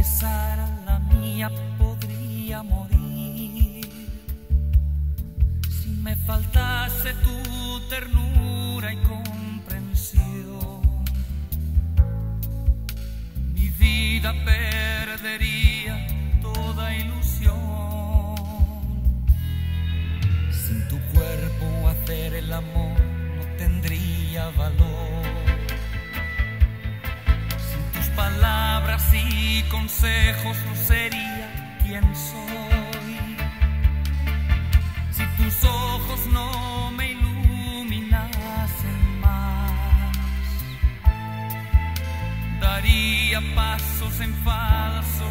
besara la mía podría morir. Si me faltase tu ternura y comprensión, mi vida perdería toda ilusión. Sin tu cuerpo hacer el amor no tendría valor. Y consejos no sería quien soy. Si tus ojos no me iluminasen más, daría pasos en falso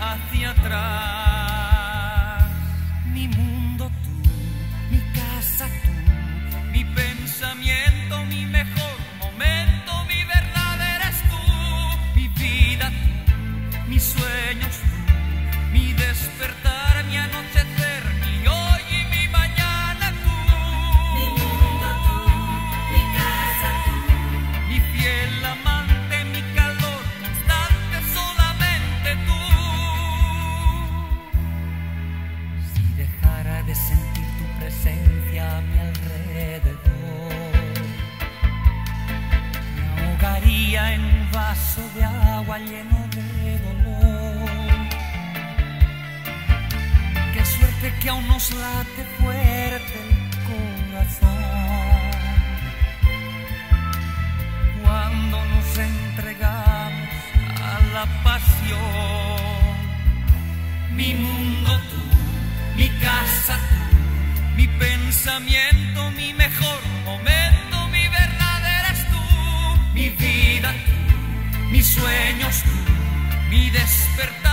hacia atrás. Mi sentir tu presencia a mi alrededor, me ahogaría en un vaso de agua lleno de dolor. Qué suerte que aún nos late fuerte el corazón cuando nos entregamos a la pasión. Mi mis sueños mi despertar.